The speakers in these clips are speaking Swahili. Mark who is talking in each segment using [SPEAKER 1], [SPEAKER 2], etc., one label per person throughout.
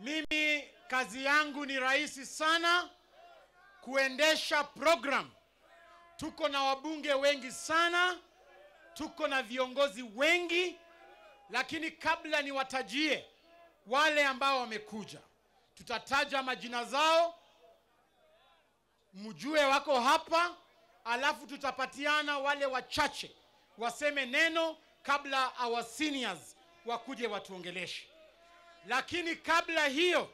[SPEAKER 1] Mimi kazi yangu ni rahisi sana kuendesha program. Tuko na wabunge wengi sana, tuko na viongozi wengi, lakini kabla niwatajie wale ambao wamekuja, tutataja majina zao, mjue wako hapa, alafu tutapatiana wale wachache waseme neno kabla our seniors wakuje watuongeleshe. Lakini kabla hiyo,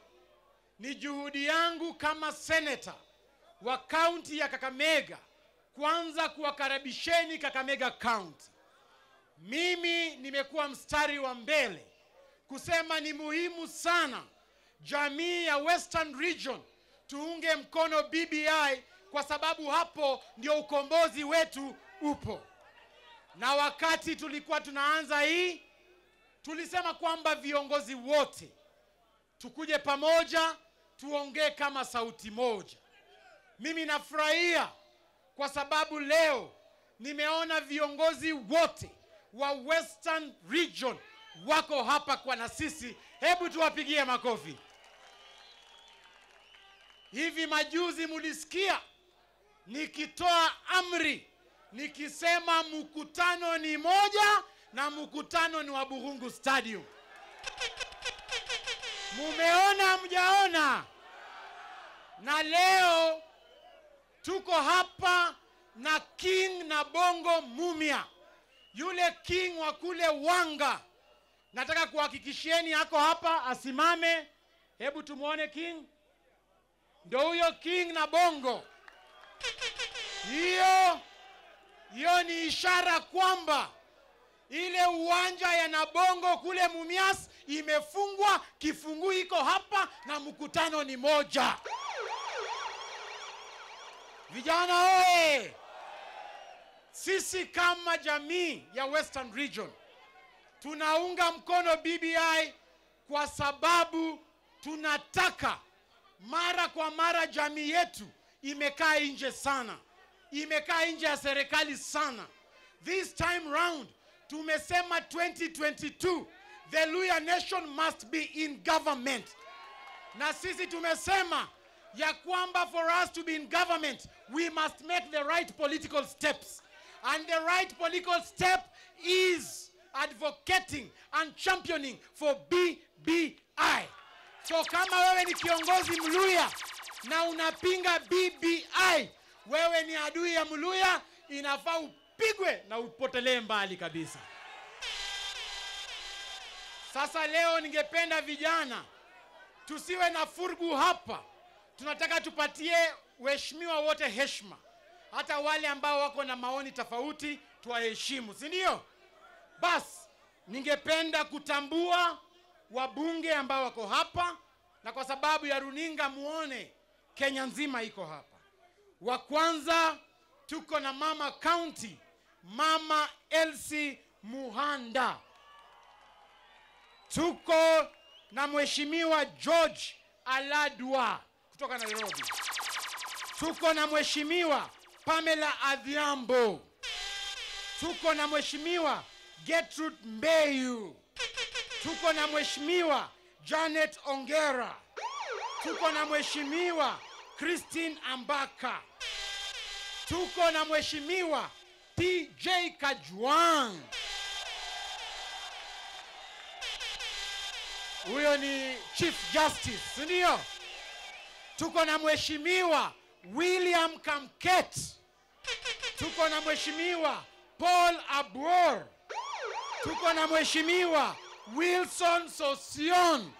[SPEAKER 1] ni juhudi yangu kama seneta wa kaunti ya Kakamega kwanza kuwakaribisheni Kakamega County. Mimi nimekuwa mstari wa mbele kusema ni muhimu sana jamii ya Western Region tuunge mkono BBI kwa sababu hapo ndio ukombozi wetu upo. Na wakati tulikuwa tunaanza hii, tulisema kwamba viongozi wote tukuje pamoja, tuongee kama sauti moja. Mimi nafurahia kwa sababu leo nimeona viongozi wote wa Western Region wako hapa kwa na sisi. Hebu tuwapigie makofi. Hivi majuzi mulisikia nikitoa amri nikisema mkutano ni moja na mkutano ni wa Burungu Stadium. Mumeona mjaona? Na leo tuko hapa na King na Bongo Mumia, yule king wa kule Wanga. Nataka kuhakikishieni ako hapa, asimame. Hebu tumwone king, ndo huyo king na Bongo. Hiyo hiyo ni ishara kwamba ile uwanja ya Nabongo kule Mumias imefungwa, kifunguu iko hapa na mkutano ni moja. Vijana oye! Sisi kama jamii ya Western Region tunaunga mkono BBI kwa sababu tunataka mara kwa mara jamii yetu imekaa nje sana, imekaa nje ya serikali sana. This time round tumesema 2022 the Luya nation must be in government, na sisi tumesema ya kwamba for us to be in government we must make the right political steps and the right political step is advocating and championing for BBI. So kama wewe ni kiongozi Mluya na unapinga BBI, wewe ni adui ya Mluya, inafaa upigwe na upotelee mbali kabisa. Sasa leo ningependa vijana tusiwe na furgu hapa. Tunataka tupatie waheshimiwa wote heshima, hata wale ambao wako na maoni tofauti tuwaheshimu, si ndio? Basi ningependa kutambua wabunge ambao wako hapa, na kwa sababu ya runinga muone Kenya nzima iko hapa. Wa kwanza tuko na mama county, mama Elsie Muhanda. Tuko na mheshimiwa George Aladwa kutoka Nairobi. Tuko na mheshimiwa Pamela Adhiambo. Tuko na mheshimiwa Gertrude Mbeyu. Tuko na mheshimiwa Janet Ongera. Tuko na mheshimiwa Christine Ambaka. Tuko na mheshimiwa TJ Kajwang. Huyo ni Chief Justice, si ndio? Tuko na mheshimiwa William Kamket. Tuko na mheshimiwa Paul Abor. Tuko na mheshimiwa Wilson Sosion.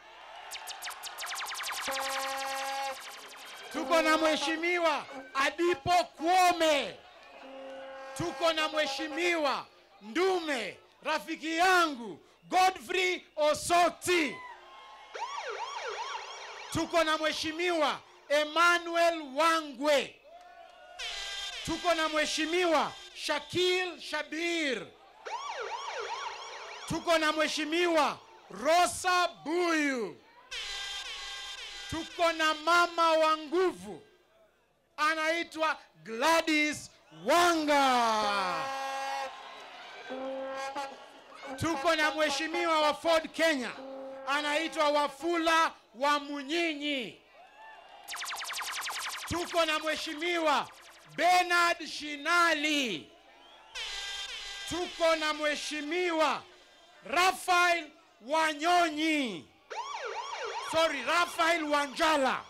[SPEAKER 1] Tuko na mheshimiwa Adipo Kwome. Tuko na mheshimiwa Ndume, rafiki yangu Godfrey Osoti. Tuko na mheshimiwa Emmanuel Wangwe. Tuko na mheshimiwa Shakil Shabir. Tuko na mheshimiwa Rosa Buyu. Tuko na mama wa nguvu anaitwa Gladys Wanga. Tuko na mheshimiwa wa Ford Kenya anaitwa Wafula wa Munyinyi. Tuko na mheshimiwa Bernard Shinali. Tuko na mheshimiwa Rafael Wanyonyi. Sorry, Rafael Wanjala.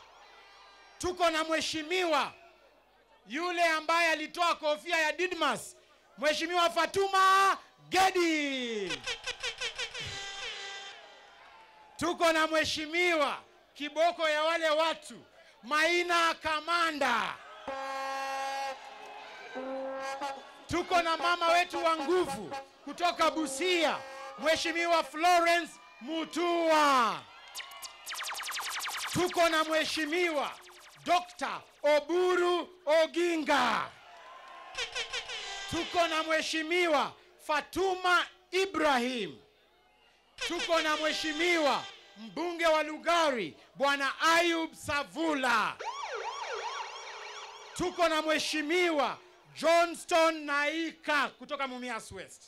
[SPEAKER 1] Tuko na mheshimiwa yule ambaye alitoa kofia ya Didmas, Mheshimiwa Fatuma Gedi. Tuko na mheshimiwa kiboko ya wale watu Maina Kamanda. Tuko na mama wetu wa nguvu kutoka Busia, Mheshimiwa Florence Mutua. Tuko na mheshimiwa Dr. Oburu Oginga. Tuko na mheshimiwa Fatuma Ibrahim. Tuko na mheshimiwa mbunge wa Lugari Bwana Ayub Savula. Tuko na mheshimiwa Johnston Naika kutoka Mumias West.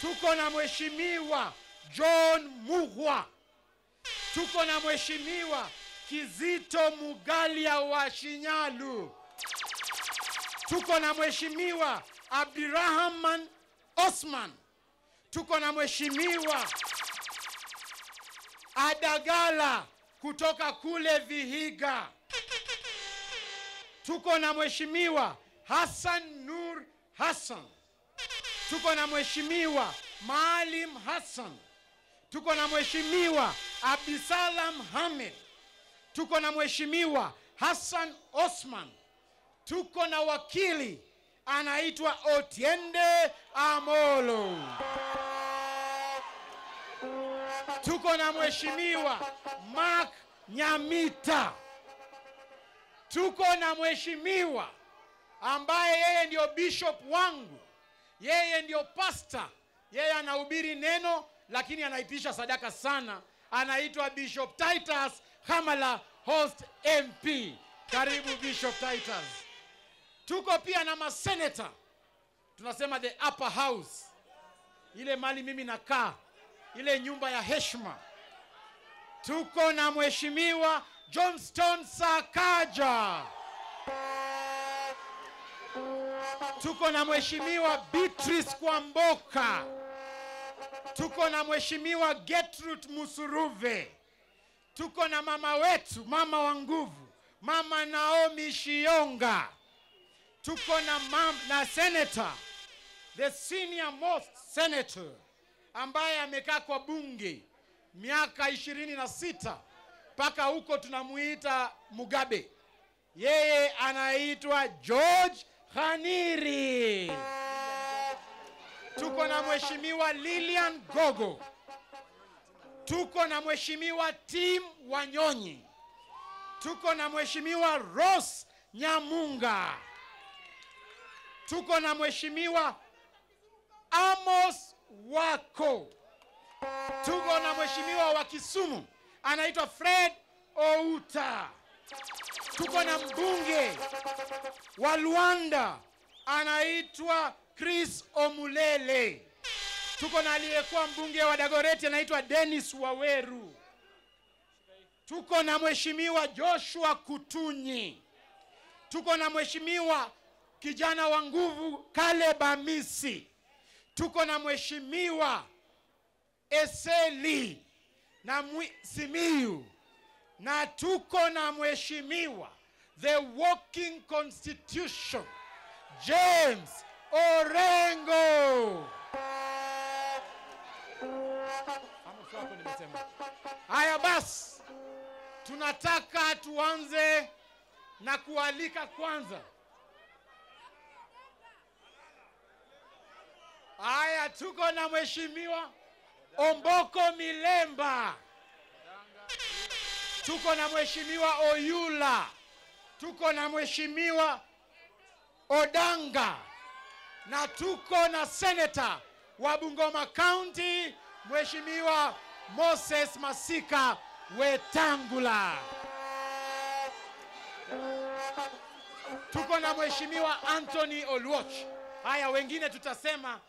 [SPEAKER 1] Tuko na mheshimiwa John Mughwa. Tuko na mheshimiwa Kizito Mugalia wa Shinyalu. Tuko na mheshimiwa Abdirahman Osman. Tuko na mheshimiwa Adagala kutoka kule Vihiga. Tuko na mheshimiwa Hassan Nur Hassan. Tuko na mheshimiwa Maalim Hassan. Tuko na mheshimiwa Abdisalam Hamed. Tuko na mheshimiwa Hassan Osman. Tuko na wakili anaitwa Otiende Amolo. Tuko na mheshimiwa Mark Nyamita. Tuko na mheshimiwa ambaye yeye ndio bishop wangu, yeye ndio pasta, yeye anahubiri neno lakini anaitisha sadaka sana. Anaitwa Bishop Titus Hamala Host MP. Karibu Bishop Titus. Tuko pia na maseneta, tunasema the upper house, ile mali mimi nakaa, ile nyumba ya heshima. Tuko na mheshimiwa Johnston Sakaja. Tuko na mheshimiwa Beatrice Kwamboka. Tuko na mheshimiwa Gertrude Musuruve. Tuko na mama wetu, mama wa nguvu, mama Naomi Shionga. Tuko na mam, na senator, the senior most senator ambaye amekaa kwa bunge miaka ishirini na sita mpaka huko tunamuita Mugabe. Yeye anaitwa George Khaniri. Tuko na mheshimiwa Lilian Gogo. Tuko na mheshimiwa Tim Wanyonyi. Tuko na mheshimiwa Rose Nyamunga. Tuko na mheshimiwa Amos Wako. Tuko na mheshimiwa wa Kisumu anaitwa Fred Outa. Tuko na mbunge wa Luanda anaitwa Chris Omulele. Tuko na aliyekuwa mbunge wa Dagoreti anaitwa Dennis Waweru. Tuko na mheshimiwa Joshua Kutunyi. Tuko na mheshimiwa kijana wa nguvu Caleb Amisi. Tuko na mheshimiwa Eseli na mwi, na tuko na mheshimiwa the walking constitution James Orengo. Haya basi, tunataka tuanze na kualika kwanza. Haya, tuko na mheshimiwa Omboko Milemba, tuko na mheshimiwa Oyula, tuko na mheshimiwa Odanga. Na tuko na seneta wa Bungoma County mheshimiwa Moses Masika Wetangula. Tuko na mheshimiwa Anthony Oluoch. Haya, wengine tutasema